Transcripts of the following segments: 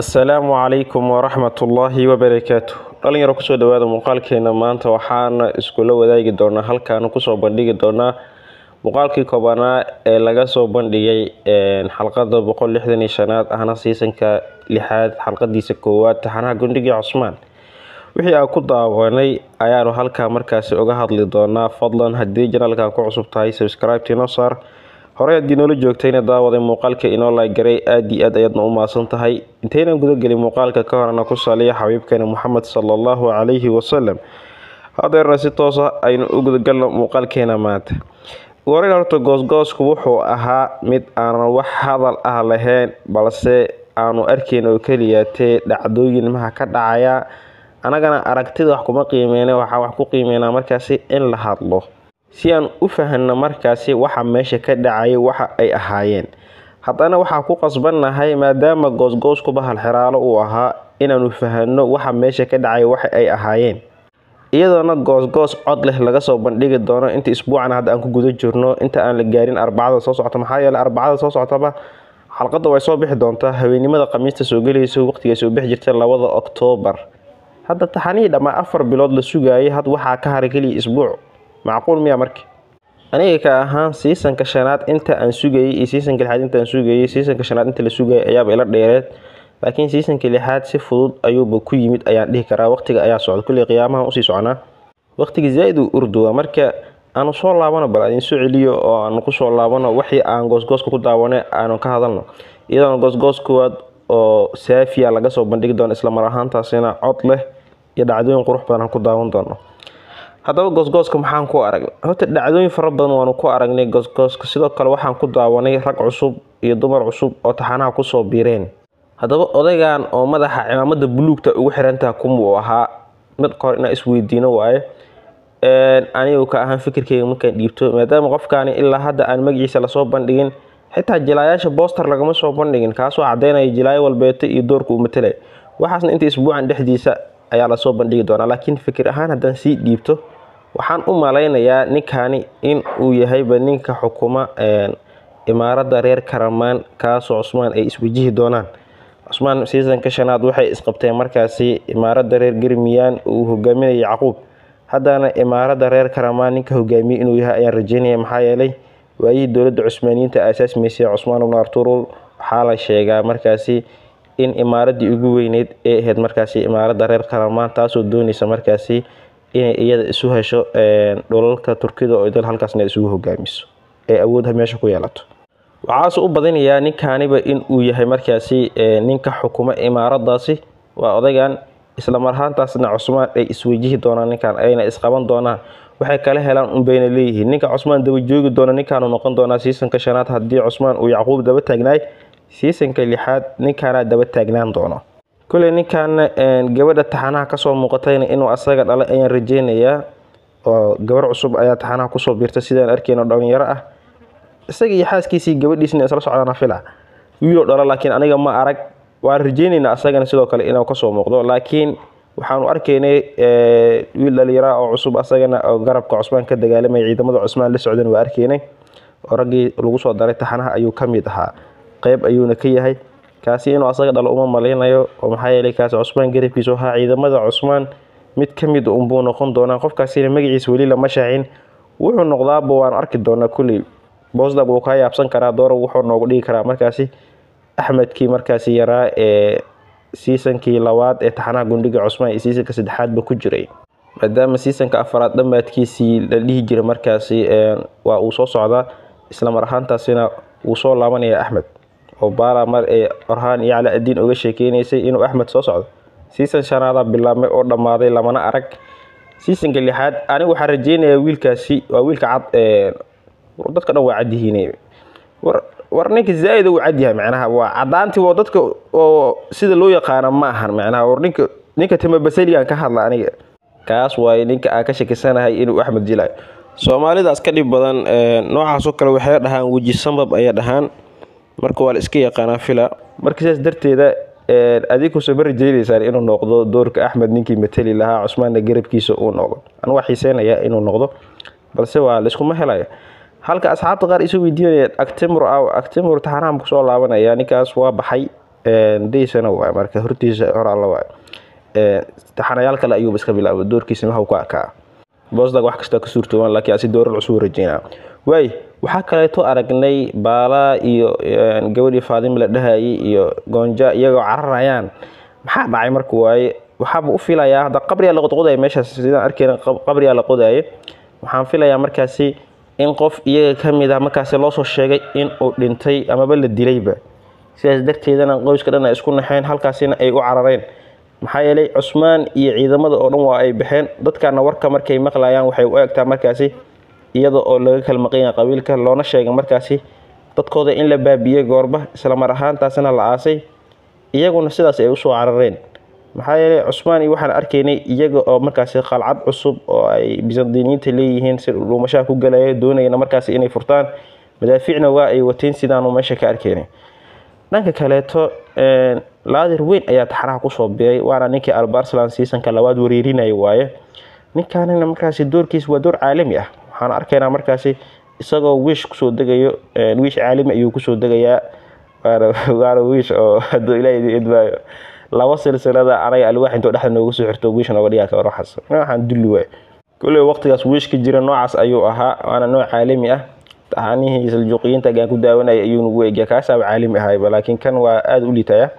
asalaamu calaykum waraxmatullaahi wabarakaatu dhalinyaro ku soo dhawaada muuqaalkeena maanta waxaana iskula wadaagi doonaa halkaana ku soo bandhigi doonaa muuqaalkii koobanaa ee laga soo bandhigay xalqada boqol lixdan iyo shanaad ahna siisanka lixaad xalqadiisa koowaad taxanaha gundhigii cusmaan. Wixii aan ku daawanay ayaanu halkaa markaasi uga hadli doonaa. Fadlan haddii janaalkan ku cusub tahay subscribe inoo saar horey haddii noola joogtayna daawaday muuqaalka inoo laagaray aada iyo aad ayaadna u maasan tahay. Intaynan gudagelin muuqaalka ka horena ku saliya xabiibkeena moxamed sala allahu calayhi wasalam hadeerna si toosa aynu u gudagalno muuqaalkeena maanta. Warin horta goosgoosku wuxuu ahaa mid aanan wax hadal ah lahayn balse aanu arkayn oo keliyaatee dhacdooyin maha ka dhacaya. Anagana aragtida wax kuma qiimeyna waxaa wax ku qiimeynaa markaasi in la hadlo si aan u fahanno markaasi waxa meesha ka dhacaya waxa ay ahaayeen. Haddana waxaa ku qasbannahay maadaama goosgoosku bahal xiraalo uu ahaa inaanu fahanno waxa meesha ka dhacaya waxa ay ahaayeen. Iyadoona goosgoos cod leh laga soo bandhigi doono inta isbuucan hadda aan ku guda jirno inta aan la gaarin arbacada soo socota maxaa yeele arbacada soo socotaba xalqadda way soo bixi doontaa. Habeennimada khamiista soo gelayso waqtigay soo bixi jirtay labada oktoobar hadda taxanihii dhammaa afar bilood la sugaayay had waxaa ka haray keliya isbuuc macquul miya marka aniga ka ahaan siisanka shanaad inta aan sugayay iyo siisanka lixaad inta aan sugayay siisanka shanaad inta la sugayay ayaaba ila dheereed. Laakiin siisanka lixaad si fudud ayuuba ku yimid ayaan dhihi karaa waqtiga ayaa socda. Kulley qiyaamaha u sii soconaa waqtiga zaa-id uu urduwa marka aanu soo laabano bal idin soo celiyo oo aanu ku soo laabano wixii aan goosgooska ku daawanay aanu ka hadalno. Iyadoona goosgoos koowaad oo saafiya laga soo bandhigi doono islamar ahaantaasina cod leh iyo dhacdooyin qurux badan aan ku daawan doono haddaba goosgooska maxaan ku aragnay? Horta dhacdooyin fara badan waanu ku aragnay goosgooska. Sidoo kale waxaan ku daawanay rag cusub iyo dumar cusub oo taxanaha ku soo biireen. Haddaba odaygan oo madaxa cimaamada buluugta ugu xirantaha kumuu ahaa mid kahor inaan isweydiino waaye anigu ka ahaan fikirkeyga markaan dhiibto maadaama qofkaani ilaa hadda aan magaciisa la soo bandhigin xitaa jilaayaasha booster lagama soo bandhigin kaasoo cadeynaya jilaayo walbeeta iyo doorka uu matalay waxaasna inta isbuucan dhexdiisa ayaa la soo bandhigi doonaa laakiin fikir ahaan haddaan sii dhiibto waxaan u malaynayaa ninkaani in uu yahayba ninka xukuma imaaradda reer karamaan kaasoo cusmaan ay iswajihi doonaan. Cusmaan siisanka shanaad waxay isqabteen markaasi imaaradda reer garmiyaan uu hogaaminaya yacquub. Haddana imaaradda reer karamaan ninka hogaamiyey inuu yahay ayaan rajeynaya maxaa yeelay waayihii dowladda cusmaaniyiinta aasaasmaysay cusmaan ibnu arturul waxaa la sheegaa markaasi in imaaraddii ugu weyneyd ee ahayd markaasi imaaradda reer karamaan taasoo doonaysa markaasi inay iyada isu hesho dhulalka turkida oo dal halkaasna isugu hogaamiso ee awoodha meesha ku yeelato. Waxaase u badinayaa ninkaaniba in uu yahay markaasi ninka xukuma imaaradaasi. Waa odaygan islamar ahaantaasna cusmaan ay iswajihi doonaan ninkan ayna isqaban doonaan. Waxay kala helaan unbayna leeyihiin. Ninka cusmaan daba joogi doona ninkaanu noqon doonaa siisanka shanaad haddii cusmaan uu yacquub daba taagnaay siisanka lixaad ninkaana daba taagnaan doono kuley ninkaana gabadha taxanaha ka soo muuqatayna inuu asaga dhalay ayaan rajeynayaa oo gabar cusub ayaa taxanaha ku soo biirta sidaan arkeyno dhalinyaro ah. Isaga xaaskiisii gabadhiisna isla socdaana fila wiiloo dhalo laakiin aniga ma arag waan rajeyneynaa asagana sidoo kale inuu ka soo muuqdo. Laakiin waxaanu arkaynay wiil dhalinyara oo cusub asagana oo garabka cusmaan ka dagaalamaya ciidamada cusmaan la socdan waa arkaynay oo raggii lagu soo daray taxanaha ayuu ka mid ahaa. Qeyb ayuuna ka yahay kaasi inuu asaga dhalo uma malaynayo oo maxaa yeelay kaasi cusmaan garabkiisu ahaa ciidamada cusmaan mid ka mid unbuu noqon doonaa. Qofkaasina magaciisa weli lama shaacin. Wuxuu noqdaaba waan arki doonaa kulley boosdag wuu kaa yaabsan karaa doora wuxuu noogu dhigi karaa. Markaasi axmedkii markaasi yaraa ee siisankii labaad ee taxanaha gundhiga cusmaan iyo siisanka saddexaadba ku jiray. Maadaama siisanka afaraad dhammaadkiisii la dhihi jiray markaasi waa uu soo socdaa. Islamar ahaantaasina wuu soo laabanaya axmed oo baala mar ee orhaan iyo cala addiin uga sheekeynaysay inuu axmed soo socdo. Siisan shanaadaa bilaabmay oo dhammaaday lamana arag. Siisanka lixaad anigu waxaan rajeynayaa wiilkaasi waa wiilka cad dadka dhan waa cadyihiin war ninka zaa-id uu cadyahay macnaha waa cadaantii waa dadka oo sida loo yaqaano ma ahan macnaha war ninka ninka timabasaligan ka hadla aniga. Kaas waaye ninka aan ka shakisanahay inuu axmed jilayo soomaalidaas ka dhib badan noocaasoo kale waxay dhahaan weji sambab ayay dhahaan marka waa la iska yaqaanaa fila. Marka sidaas darteeda adinkusoo ma rajeynaysaan inuu noqdo doorka axmed ninkii mateli lahaa cusmaanna garabkiisa uu noqdo. Anu waa xiiseynayaa inuu noqdo balse waa laiskuma helaya. Halka asxaabta qaar isu weydiinaya actimur actimur taxanaha ku soo laabanaya ninkaas waa baxay daysana waay marka hortiisa hor alla waay taxanayaal kale ayuuba iska bilaabay doorkiisa maha ku arkaa? Boosdag wax kasta ka suurtooban laakiin asi doorar cusub rajeynaa waay waxaa kaleeto aragnay baala iyo gabadhii faadima la dhahayay iyo goonja iyagoo cararayaan. Maxaa dhacay marka waaye waxaaba u filayaa hadda qabriyaa la qodqodaya meeshaas sidaan arkeyna qabriyaa la qodaya waxaan filayaa markaasi in qof iyaga ka mid ah markaasi loosoo sheegay in uu dhintay amaba la dilayba. Sidaas darteedana qoyska dhan ay isku naxeen halkaasina ay u carareen. Maxaa yeelay cusmaan iyo ciidamada oo dhan waa ay baxeen. Dadkana warka markay maqlayaan waxay u egtaa markaasi iyada oo laga kala maqanya qabiilka loona sheegay markaasi dadkooda in la baabiyey goorba isla mar ahaantaasina la aasay iyaguna sidaas ay u soo carareen. Maxaa yeelay cusmaan iyo waxaan arkaynay iyaga oo markaasi qalcad cusub oo ay bisandiiniyiinta leeyihiin si dhuumashaha ku galaya doonayana markaasi inay furtaan. Madaafiicna waa ay wateen sidaanu meesha ka arkaynay dhanka kaleeto laadir weyn ayaa taxanaha ku soo biray waana ninkii albarslan seasonka labaad wareerinaya waaye. Ninkaanina markaasi doorkiisa waa door caalami ah waxaan arkaynaa markaasi isagoo wiish ku soo degayo wiish caalami ayuu ku soo degayaa. Waana wiish oo haduu ilaah idin idmaayo. Laba silsilada anaga alwaax intoo dhexda nooga soo xirto wiish nooga dhigaa ka waxaas. Waxaan dulli waay kulley waqtigaas wiishka jira noocaas ayuu ahaa waana nooc caalami ah. Taxanihii saljuuqiyiinta gaan ku daawanaya ayuu nagu egya kaasaaba caalami ahayba laakiin kan waa aada u liitaya.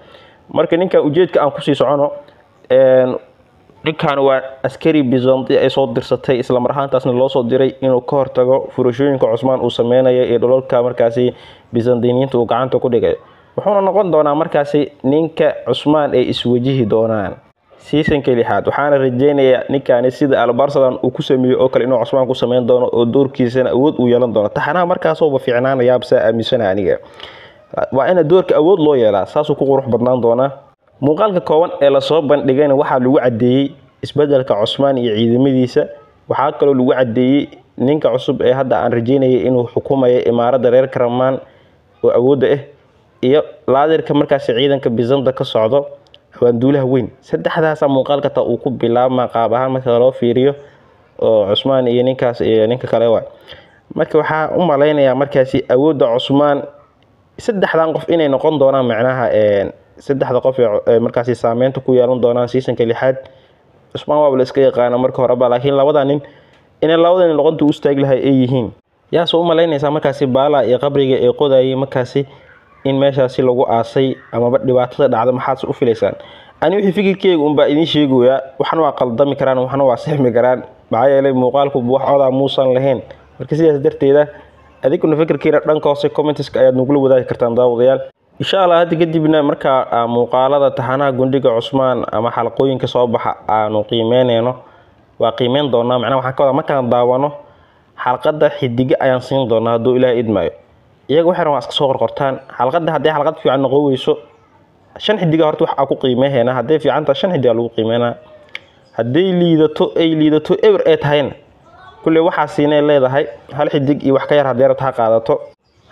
Marka ninkan ujeedka aan ku sii socono ninkan waa askari bizanti ay soo dirsatay isla mar ahaantaasna loo soo diray inuu ka hortago furashooyinka cusmaan uu sameynayo iyo dhulalka markaasi bizantiniyiinta uu gacanta ku dhigay. Wuxuuna noqon doonaa markaasi ninka cusmaan ay iswajihi doonaan. Seasonka lixaad waxaana rajeynayaa ninkaani sida albarsalan uu ku sameeyey oo kale inuu cusmaan ku sameyn doono oo doorkiisana awood uu yeelan doono. Taxanaha markaasooba fiicnaanayaab saa aaminsana aniga. Waa ina doorka awood loo yeelaa saasuu ku qurux badnaan doonaa muuqaalka kooban ee la soo bandhigayna waxaa lagu caddeeyey isbeddelka cusmaan iyo ciidamadiisa. Waxaa kaloo lagu caddeeyey ninka cusub ee hadda aan rajeynayay inuu xukumayo imaaradda reer karamaan oo awoodda ah iyo laadirka markaasi ciidanka bizanta ka socdo hawaanduulaha weyn. Saddexdaasa muuqaalka ta uu ku bilaabma qaab ahaan marka loo fiiriyo oo cusmaan iyo ninkaas iyo ninka kale waa. Marka waxaa u malaynayaa markaasi awoodda cusmaan saddexdan qof inay noqon doonaan macnaha saddexda qof markaasi saameynta ku yeelan doonaan seasonka lixaad. Cusmaan waaba la iska yaqaana marka horeba laakiin labada nin inay labada nin noqonta u lahay ay yihiin. Yaasoo u malaynaysaa markaasi baala iyo qabriga ee qodayay markaasi in meeshaasi lagu aasay amaba dhibaatada dhacda maxaad u filaysaan? Ani wixii fikirkeyga unbaa idiin sheegoyaa waxna waa qaldami karaan waxna waa sixmi karaan. Maxaa yeelay muuqaalku wax codaa muusan lahayn. Marka sidaas darteeda adiguna fikirkiina dhanka hoose ayaad nagula wadaagi kartaan daawadayaal insha allah hadda kadibna markaa muuqaalada taxanaha gundhiga cusmaan ama xalaqooyinka soo baxa aanu qiimeyneyno waa qiimeyn doonaa. Macnaha waxaan ka wadaa markaan daawano xalqadda xidiga ayaan siin doonaa hadduu ilaahay idmaayo. Iyaga waxay rabaan iska soo qorqortaan. Xalqadda haddii xalqad fiican noqon weyso shan xidiga horta wax aa ku qiimeynaa hadday fiicanta shan xidiga lagu qiimeynaa hadday liidato ay liidato ewer ee tahayna kulley waxaa siinay leedahay hal xidig iyo wax ka yar haddii rabta qaadato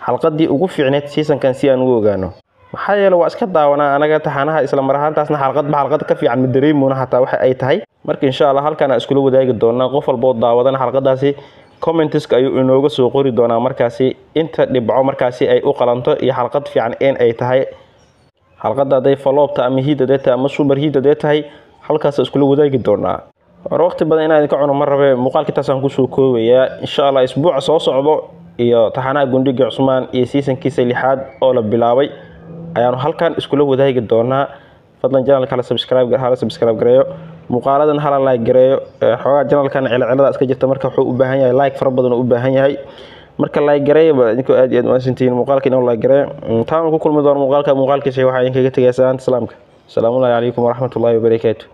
xalqadii ugu fiicneed seasonkan si aan ugu ogaano. Maxaa yeele waa iska daawanaa anaga taxanaha isla mar ahaantaasna xalqadba xalqad ka fiican. Ma dareemuna hataa waxa ay tahay? Marka insha allah halkan aan iskula wadaagi doonaa qof walboo daawadana xalqadaasi commentiska ayuu inooga soo qori doonaa markaasi. Inta dhibco markaasi ay u qalanto iyo xalqad fiican in ay tahay. Xalqadda hadday faloobta ama hiid hadee tahay ama super hiid hadee tahay halkaas iskula wadaagi doonaa. Hore waqti badan inaan idinka cuno ma rabe muuqaalkiitaasaan ku soo koobayaa. Insha allah isbuuca soo socdo iyo taxanaha gundhiga cusmaan iyo seasonkiisa lixaad oo la bilaabay ayaanu halkan iskula wadaagi doonaa. Fadlan janalka hala subscribe gareeyo. Muuqaaladan hala like gareeyo. Xoogaa janalkan cilcilada iska jirta marka wuxuu u baahan yahay like fara badan u baahan yahay. Marka like gareeyaba idinkoo aad iyo aad maasantihiin muuqaalka inuu like gareeyo. Taan ku kulmi doono muuqaalka muuqaalkiisa waxaa idinkaga tegaysaa salaamka. Asalaamu calaykum waraxmatullaahi wabarakaatu